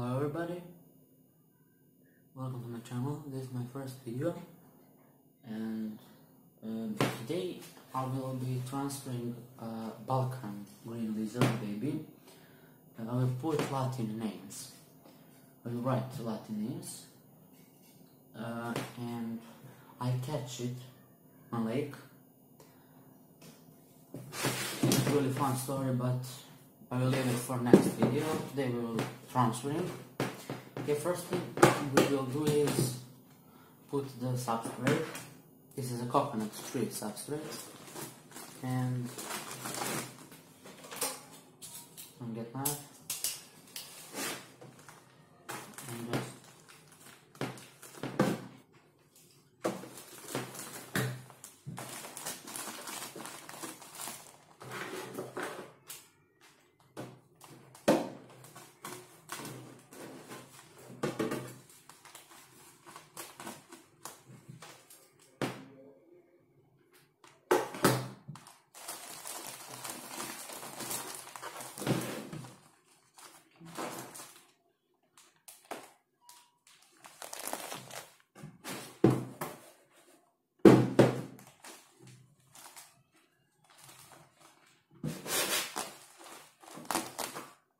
Hello everybody, welcome to my channel. This is my first video and um, today I will be transferring uh, Balkan green lizard baby. Uh, I will put Latin names. I will write Latin names uh, and I catch it on lake. It's a really fun story but I will leave it for next video. They will transfer it. Okay, first thing we will do is put the substrate. This is a coconut tree substrate. And get knife. And just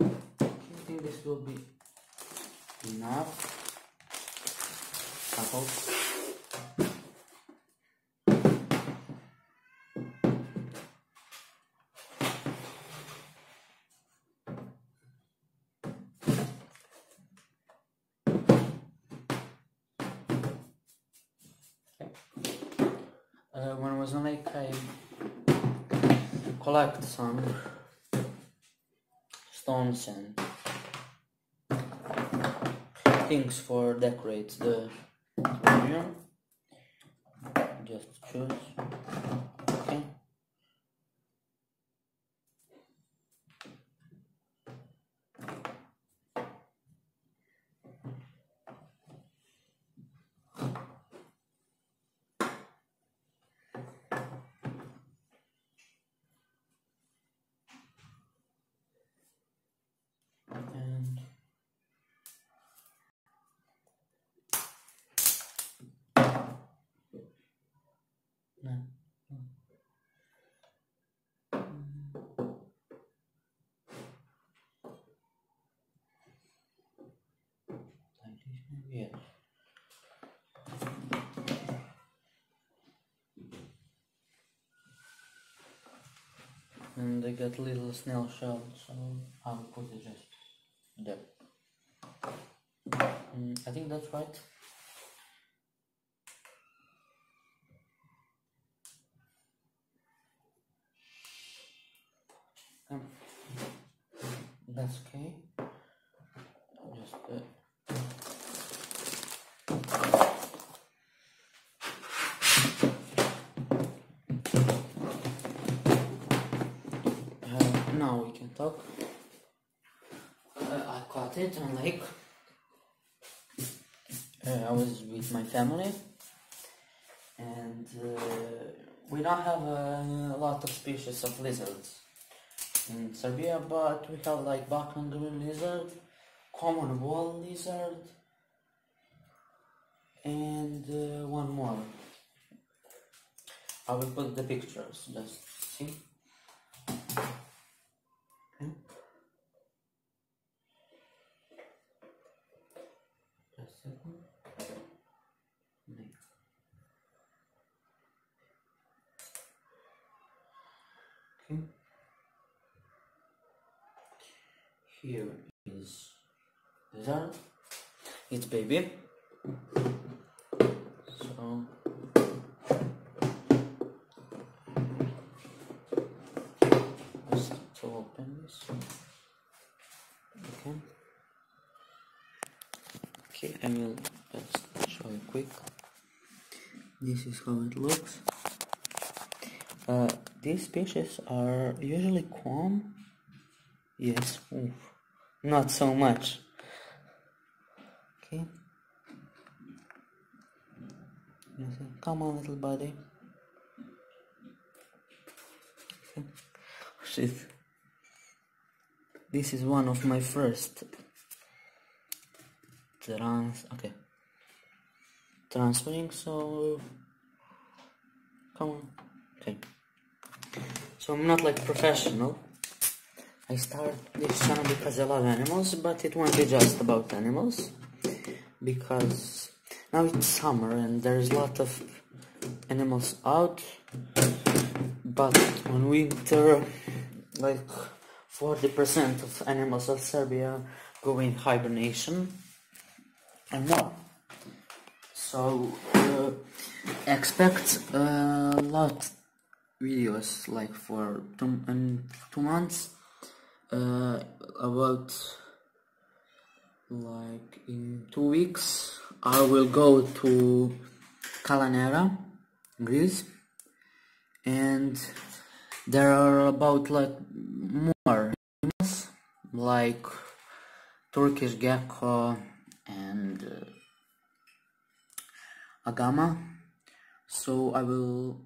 I think this will be enough. I hope. Uh, when I was on lake, I collect some stones and things for decorate the room. Just choose. Okay. And no. Like this maybe, yes. And they got little snail shells, so I'll put it just there. Mm, I think that's right. Um, that's okay. Just uh, Uh, I caught it on lake. Uh, I was with my family, and uh, we don't have a lot of species of lizards in Serbia, but we have like Balkan green lizard, common wall lizard, and uh, one more. I will put the pictures. Just see. Here is dessert. It's baby. So Okay. Okay, I will just show you quick. This is how it looks. Uh, these species are usually calm. Yes, oof. not so much. Okay. Come on, little buddy. Shit. This is one of my first trans okay. Transferring so come on okay. So I'm not like professional. I start this channel because I love animals but it won't be just about animals because now it's summer and there's a lot of animals out but on winter like 40% of animals of Serbia go in hibernation and more. So uh, expect a lot videos like for two, in two months uh, about like in two weeks I will go to Kala Nera Greece and there are about like more animals like Turkish gecko and uh, agama. So I will